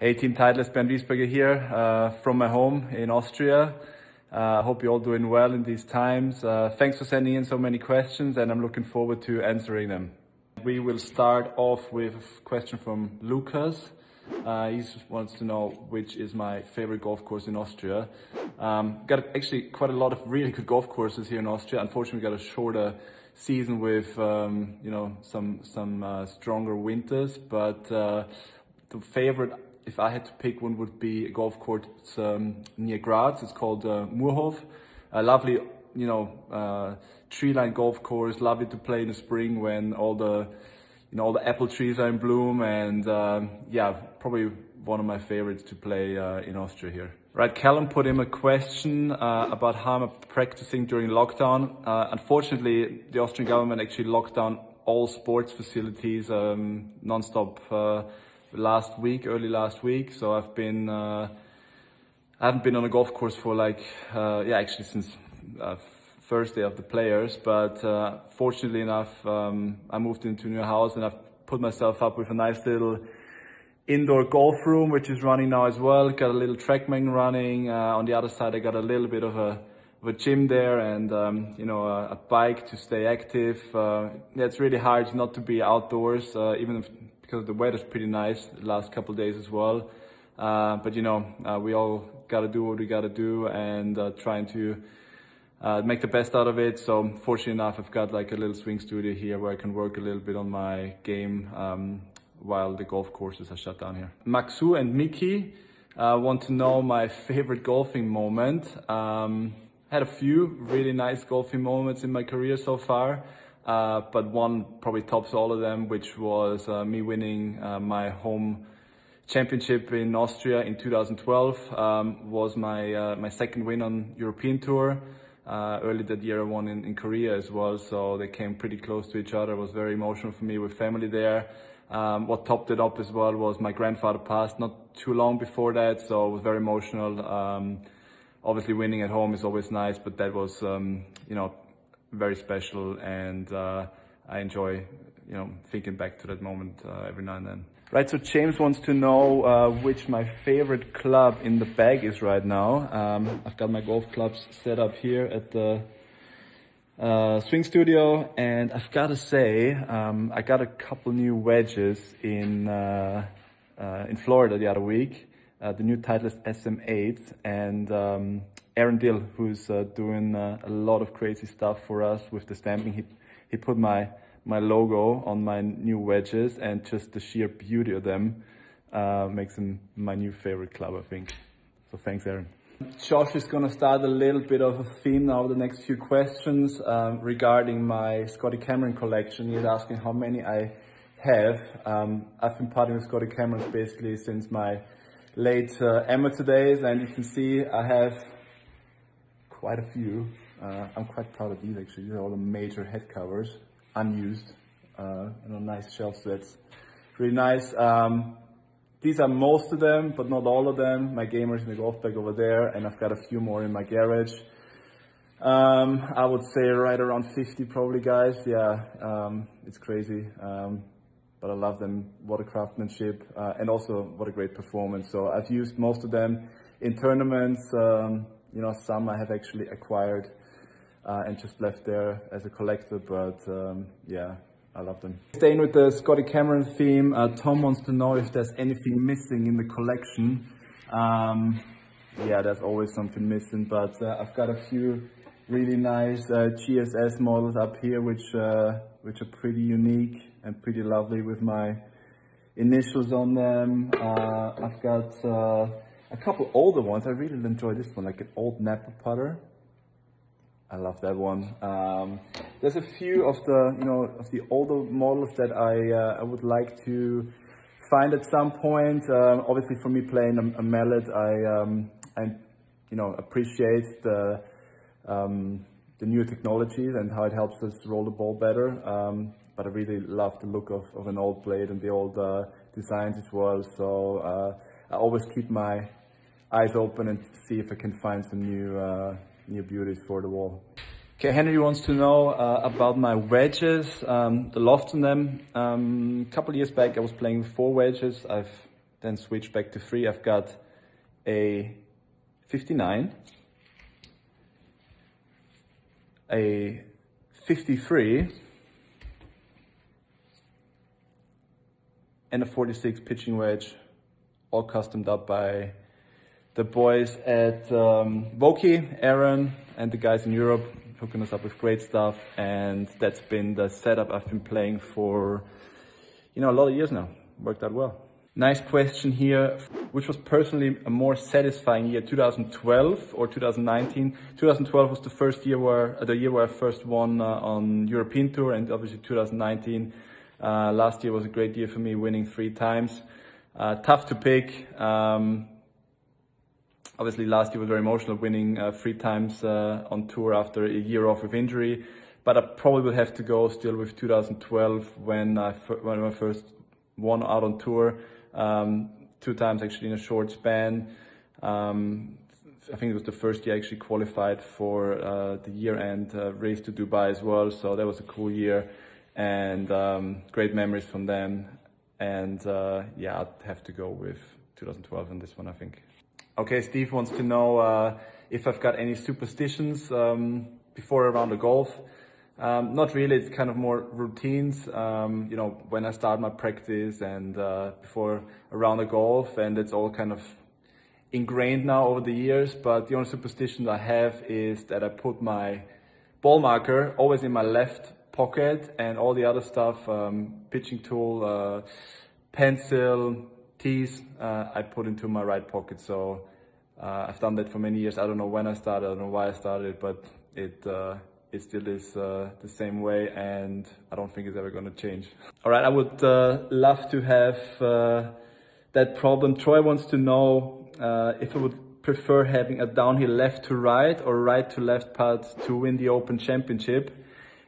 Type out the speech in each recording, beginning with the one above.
Hey Team Titleist, Bernd Wiesberger here uh, from my home in Austria. I uh, hope you're all doing well in these times. Uh, thanks for sending in so many questions and I'm looking forward to answering them. We will start off with a question from Lucas. Uh, he wants to know which is my favorite golf course in Austria. Um, got actually quite a lot of really good golf courses here in Austria. Unfortunately, we got a shorter season with um, you know some some uh, stronger winters, but uh, the favorite, if I had to pick one, would be a golf course um, near Graz. It's called uh, Murhof. A lovely, you know, uh, tree-lined golf course. Lovely to play in the spring when all the you know, all the apple trees are in bloom and um, yeah, probably one of my favorites to play uh, in Austria here. Right, Callum put in a question uh, about how I'm practicing during lockdown. Uh, unfortunately, the Austrian government actually locked down all sports facilities um, non-stop uh, last week, early last week. So I've been, uh, I haven't been on a golf course for like, uh, yeah, actually since first day of the players. But uh, fortunately enough, um, I moved into a new house and I've put myself up with a nice little indoor golf room, which is running now as well. Got a little TrackMan running. Uh, on the other side, I got a little bit of a, of a gym there and, um, you know, a, a, bike to stay active. Uh, yeah, it's really hard not to be outdoors, uh, even if, because the weather's pretty nice the last couple days as well. Uh, but, you know, uh, we all got to do what we got to do and uh, trying to uh, make the best out of it. So fortunately enough, I've got like a little swing studio here where I can work a little bit on my game um, while the golf courses are shut down here. Maxu and Miki uh, want to know my favorite golfing moment. Um, had a few really nice golfing moments in my career so far. Uh, but one probably tops all of them, which was uh, me winning uh, my home championship in Austria in 2012. Um, was my uh, my second win on European Tour. Uh, early that year I won in, in Korea as well, so they came pretty close to each other. It was very emotional for me with family there. Um, what topped it up as well was my grandfather passed not too long before that, so it was very emotional. Um, obviously winning at home is always nice, but that was, um, you know, very special and uh, I enjoy, you know, thinking back to that moment uh, every now and then. Right, so James wants to know uh, which my favorite club in the bag is right now. Um, I've got my golf clubs set up here at the uh, swing studio and I've got to say, um, I got a couple new wedges in, uh, uh in Florida the other week. Uh, the new Titleist SM8 and um, Aaron Dill, who's uh, doing a lot of crazy stuff for us with the stamping. He, he put my my logo on my new wedges and just the sheer beauty of them uh, makes them my new favorite club, I think. So thanks, Aaron. Josh is going to start a little bit of a theme now, the next few questions um, regarding my Scotty Cameron collection. He's asking how many I have. Um, I've been partying with Scotty Camerons basically since my late uh, amateur days and you can see I have quite a few. Uh, I'm quite proud of these actually. These are all the major head covers unused uh, on a nice shelf. That's really nice. Um, these are most of them, but not all of them. My gamer's in the golf bag over there, and I've got a few more in my garage. Um, I would say right around 50 probably, guys. Yeah, um, it's crazy. Um, but I love them. What a craftsmanship, uh, and also what a great performance. So I've used most of them in tournaments. You know, some I have actually acquired uh, and just left there as a collector. But um, yeah, I love them. Staying with the Scotty Cameron theme, uh, Tom wants to know if there's anything missing in the collection. Um, yeah, there's always something missing, but uh, I've got a few really nice uh, GSS models up here, which uh, which are pretty unique and pretty lovely with my initials on them. Uh, I've got a couple older ones. I really enjoy this one, like an old Napa putter. I love that one. Um, there's a few of the, you know, of the older models that I, uh, I would like to find at some point. Um, obviously for me playing a, a mallet, I, um, I, you know, appreciate the, um, the newer technologies and how it helps us roll the ball better. Um, but I really love the look of, of an old blade and the old uh, designs as well. So uh, I always keep my eyes open and see if I can find some new uh, new beauties for the wall. Okay, Henry wants to know uh, about my wedges, um, the loft in them. Um, a couple years back I was playing four wedges. I've then switched back to three. I've got a 59, a 53, and a 46 pitching wedge, all customed up by the boys at um, Vokey, Aaron, and the guys in Europe hooking us up with great stuff. And that's been the setup I've been playing for, you know, a lot of years now. Worked out well. Nice question here. Which was personally a more satisfying year, 2012 or 2019? 2012 was the first year where, uh, the year where I first won uh, on European Tour and obviously 2019. Uh, last year was a great year for me, winning three times. Uh, tough to pick. Um, obviously last year was very emotional, winning uh, three times uh, on tour after a year off with injury. But I probably will have to go still with 2012 when I, when I first won out on tour, um, two times actually in a short span. Um, I think it was the first year I actually qualified for uh, the year-end uh, race to Dubai as well. So that was a cool year and um, great memories from them. And uh, yeah, I'd have to go with 2012 on this one, I think. Okay, Steve wants to know uh, if I've got any superstitions um, before a round of golf. Um, not really, it's kind of more routines, um, you know, when I start my practice and uh, before a round of golf and it's all kind of ingrained now over the years. But the only superstition I have is that I put my ball marker always in my left pocket and all the other stuff, um, pitching tool, uh, pencil, tees, uh, I put into my right pocket. So uh, I've done that for many years. I don't know when I started, I don't know why I started, but it uh, it still is uh, the same way, and I don't think it's ever going to change. All right, I would uh, love to have uh, that problem. Troy wants to know uh, if I would prefer having a downhill left to right or right to left putt to win the Open Championship,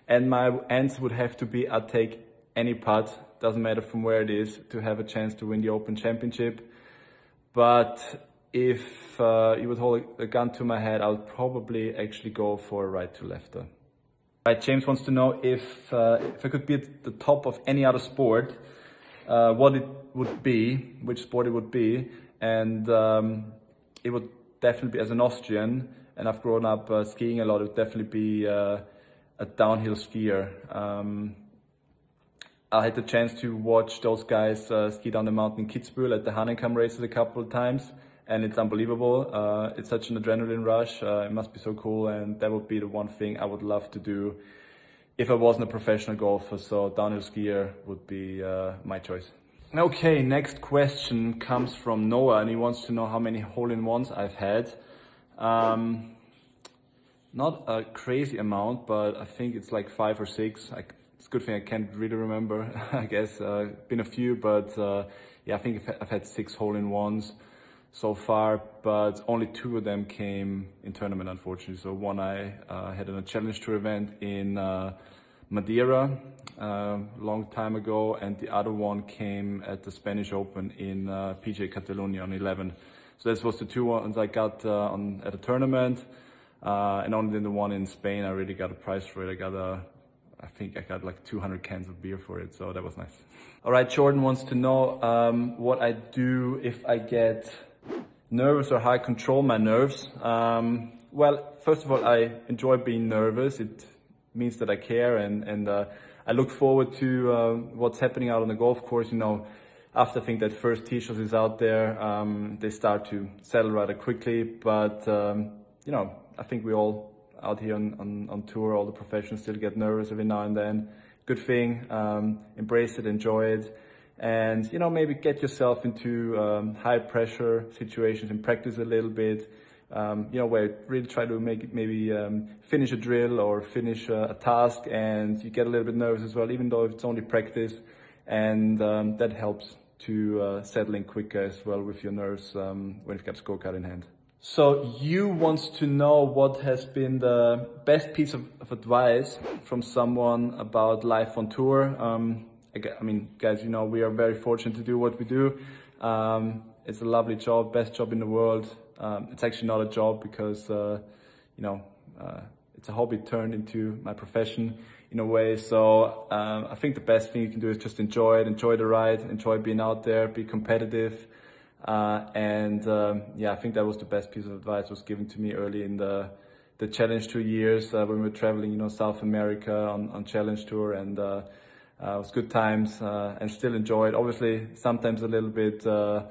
and my answer would have to be I'd take any putt, doesn't matter from where it is, to have a chance to win the Open Championship. But if uh, you would hold a gun to my head, I would probably actually go for a right to lefter. Right, James wants to know if uh, if I could be at the top of any other sport, uh, what it would be, which sport it would be, and um, it would definitely be as an Austrian, and I've grown up uh, skiing a lot. It would definitely be uh, a downhill skier. Um, I had the chance to watch those guys uh, ski down the mountain in Kitzbühel at the Hahnenkamm races a couple of times and it's unbelievable. Uh, it's such an adrenaline rush. Uh, it must be so cool, and that would be the one thing I would love to do if I wasn't a professional golfer. So downhill skier would be uh, my choice. Okay, next question comes from Noah, and he wants to know how many hole-in-ones I've had. Um, not a crazy amount, but I think it's like five or six. I, it's a good thing I can't really remember. I guess uh, been a few, but uh, yeah, I think I've had six hole-in-ones so far, but only two of them came in tournament, unfortunately. So one I uh, had in a challenge tour event in uh, Madeira a uh, long time ago, and the other one came at the Spanish Open in uh, PGA Catalonia on 11. So this was the two ones I got uh, on at a tournament, uh, and only the one in Spain I really got a prize for it. I got a I think I got like 200 cans of beer for it, so that was nice. All right, Jordan wants to know um, what I do if I get nervous or how I control my nerves. Um, well, first of all, I enjoy being nervous. It means that I care and, and uh, I look forward to uh, what's happening out on the golf course. You know, after I think that first tee shot is out there, um, they start to settle rather quickly. But, um, you know, I think we all out here on, on, on, tour, all the professionals still get nervous every now and then. Good thing, um, embrace it, enjoy it and you know maybe get yourself into um, high pressure situations and practice a little bit um, you know where really try to make it maybe um, finish a drill or finish a, a, task and you get a little bit nervous as well even though it's only practice and um, that helps to uh, settle in quicker as well with your nerves um, when you've got a scorecard in hand. So you want to know what has been the best piece of, of advice from someone about life on tour. I mean, guys, you know, we are very fortunate to do what we do. Um, it's a lovely job, best job in the world. Um, it's actually not a job because, uh, you know, uh, it's a hobby turned into my profession in a way. So um, I think the best thing you can do is just enjoy it, enjoy the ride, enjoy being out there, be competitive. Uh, and um, yeah, I think that was the best piece of advice was given to me early in the the challenge two years uh, when we were traveling, you know, South America on, on challenge tour and uh, uh, it was good times uh, and still enjoy it. Obviously, sometimes a little bit uh,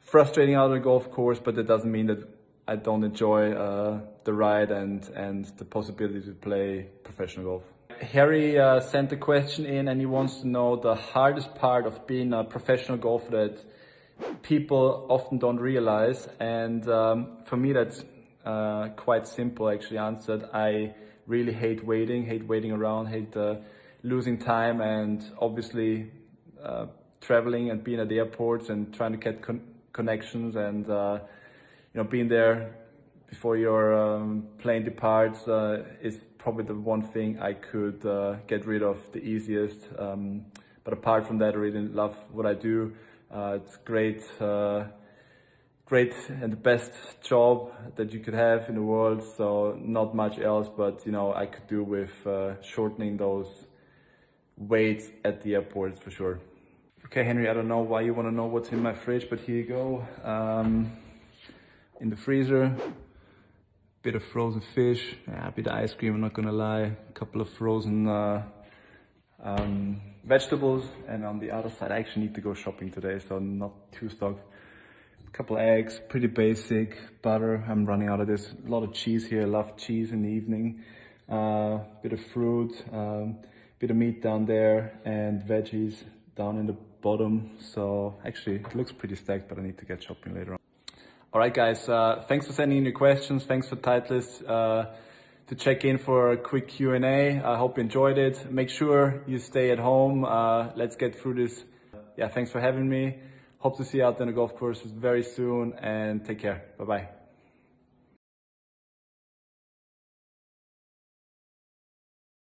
frustrating out on the golf course, but that doesn't mean that I don't enjoy uh, the ride and, and the possibility to play professional golf. Harry uh, sent a question in and he wants to know the hardest part of being a professional golfer that people often don't realize. And um, for me, that's uh, quite simple actually answered. I really hate waiting, hate waiting around, hate losing time and obviously uh, traveling and being at the airports and trying to get con connections and uh, you know being there before your um, plane departs uh, is probably the one thing I could uh, get rid of the easiest. Um, but apart from that, I really love what I do. Uh, it's great uh, great and the best job that you could have in the world. So not much else, but you know, I could do with shortening those waits at the airport for sure. Okay, Henry, I don't know why you want to know what's in my fridge, but here you go. Um, in the freezer, bit of frozen fish, yeah, a bit of ice cream, I'm not gonna lie, a couple of frozen uh, um, vegetables, and on the other side, I actually need to go shopping today, so not too stocked. A couple eggs, pretty basic, butter, I'm running out of this. A lot of cheese here, I love cheese in the evening. Uh, bit of fruit, um, bit of meat down there and veggies down in the bottom. So actually it looks pretty stacked, but I need to get shopping later on. All right, guys, uh, thanks for sending in your questions. Thanks for Titleist uh, to check in for a quick Q&A. I hope you enjoyed it. Make sure you stay at home. Uh, let's get through this. Yeah, thanks for having me. Hope to see you out on the golf courses very soon and take care. Bye-bye.